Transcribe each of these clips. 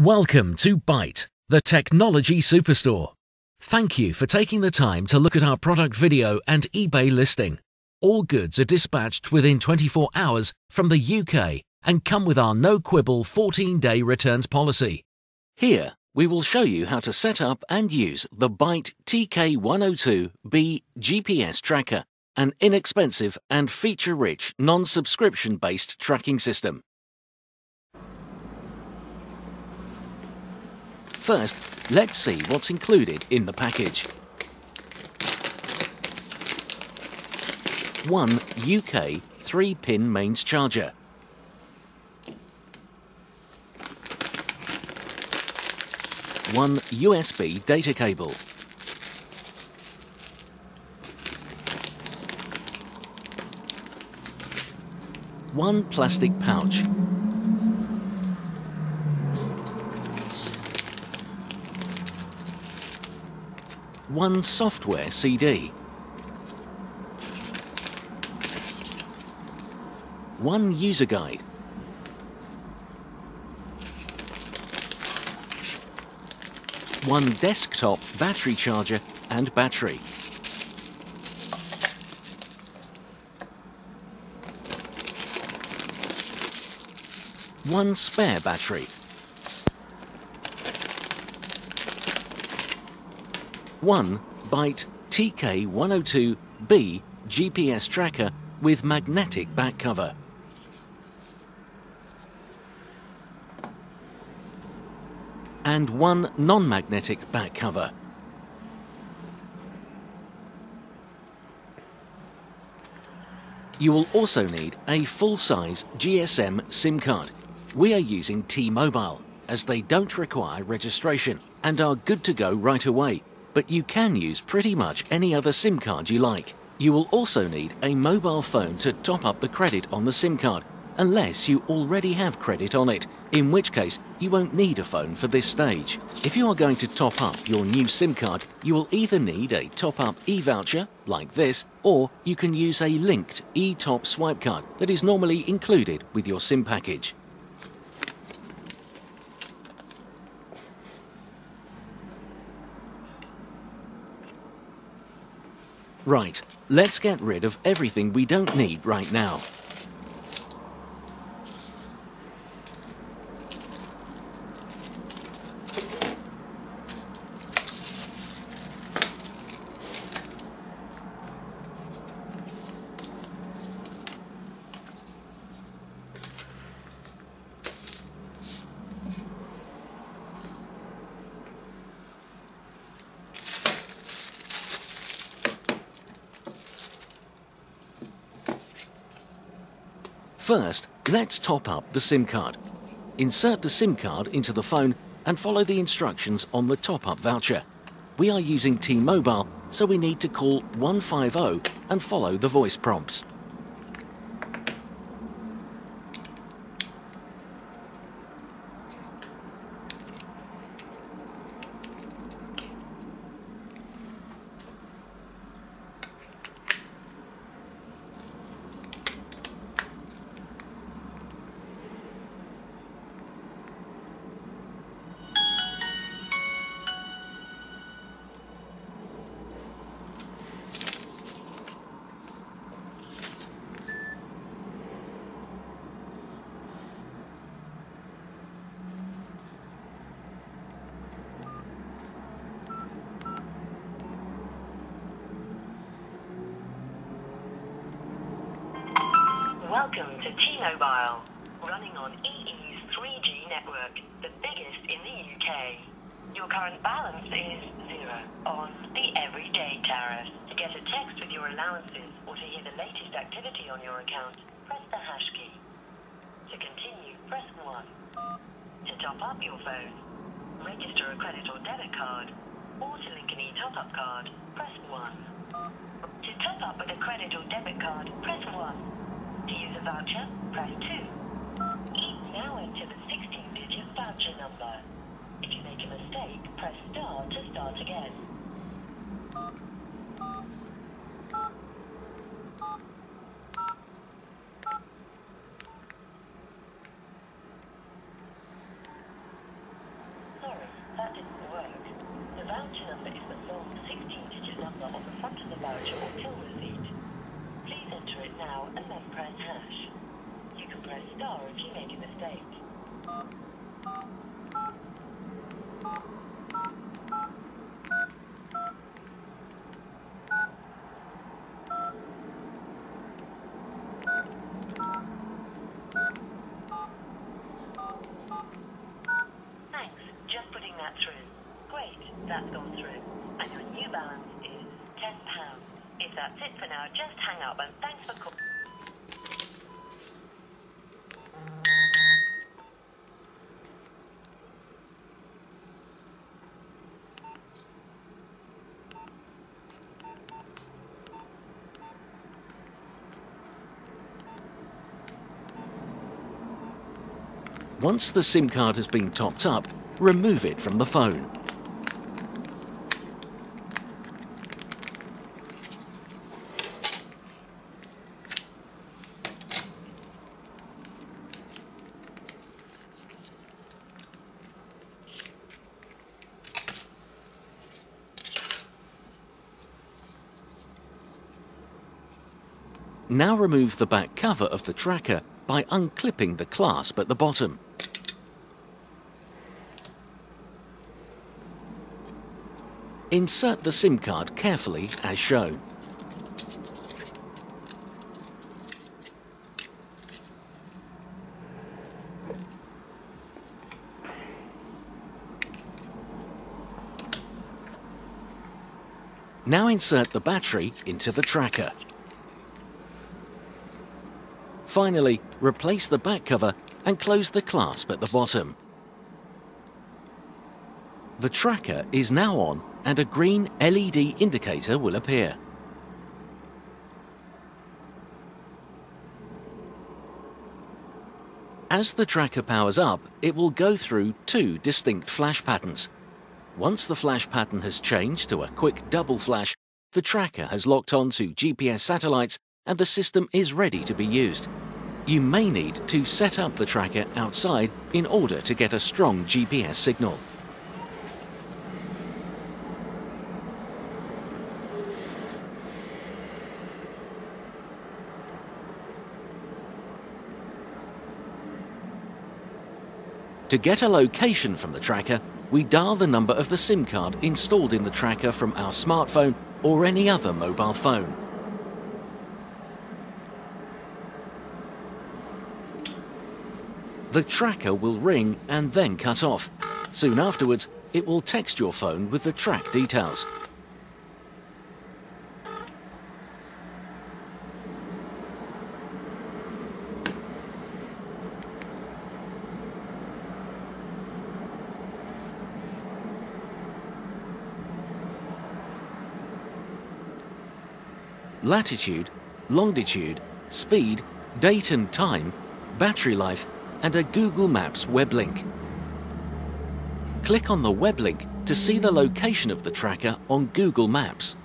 Welcome to Byte, the technology superstore. Thank you for taking the time to look at our product video and eBay listing. All goods are dispatched within 24 hours from the UK and come with our no quibble 14 day returns policy. Here, we will show you how to set up and use the Byte TK102B GPS tracker, an inexpensive and feature rich non subscription based tracking system. First, let's see what's included in the package. One UK 3-pin mains charger. One USB data cable. One plastic pouch one software CD, one user guide, one desktop battery charger and battery, one spare battery, one Byte TK102B GPS tracker with magnetic back cover. And one non-magnetic back cover. You will also need a full-size GSM SIM card. We are using T-Mobile as they don't require registration and are good to go right away but you can use pretty much any other SIM card you like. You will also need a mobile phone to top up the credit on the SIM card, unless you already have credit on it, in which case you won't need a phone for this stage. If you are going to top up your new SIM card, you will either need a top-up e-voucher, like this, or you can use a linked e-top swipe card that is normally included with your SIM package. Right, let's get rid of everything we don't need right now. First, let's top up the SIM card. Insert the SIM card into the phone and follow the instructions on the top-up voucher. We are using T-Mobile, so we need to call 150 and follow the voice prompts. Welcome to T-Mobile, running on EE's 3G network, the biggest in the UK. Your current balance is zero on the everyday tariff. To get a text with your allowances or to hear the latest activity on your account, press the hash key. To continue, press 1. To top up your phone, register a credit or debit card, or to link an e-top-up card, press 1. To top up with a credit or debit card, press 1. To use a voucher, press 2. Now enter the 16-digit voucher number. If you make a mistake, press star to start again. voucher number is the long 16-digit number on the front of the voucher or till receipt. Please enter it now and then press hash. You can press star if you make a mistake. Thanks. Just putting that through. Great. That's gone through. And your new balance is £10. If that's it for now, just hang up and thanks for calling. Once the SIM card has been topped up, remove it from the phone. Now remove the back cover of the tracker by unclipping the clasp at the bottom. Insert the SIM card carefully as shown. Now insert the battery into the tracker. Finally, replace the back cover and close the clasp at the bottom. The tracker is now on and a green LED indicator will appear. As the tracker powers up, it will go through two distinct flash patterns. Once the flash pattern has changed to a quick double flash, the tracker has locked on to GPS satellites and the system is ready to be used. You may need to set up the tracker outside in order to get a strong GPS signal. To get a location from the tracker, we dial the number of the SIM card installed in the tracker from our smartphone or any other mobile phone. The tracker will ring and then cut off. Soon afterwards, it will text your phone with the track details. Latitude, longitude, speed, date and time, battery life, and a Google Maps web link. Click on the web link to see the location of the tracker on Google Maps.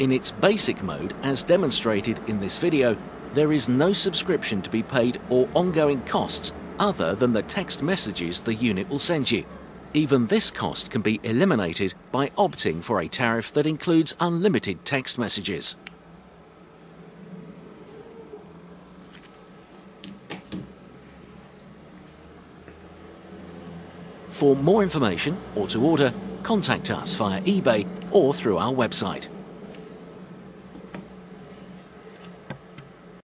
In its basic mode, as demonstrated in this video, there is no subscription to be paid or ongoing costs other than the text messages the unit will send you. Even this cost can be eliminated by opting for a tariff that includes unlimited text messages. For more information or to order, contact us via eBay or through our website.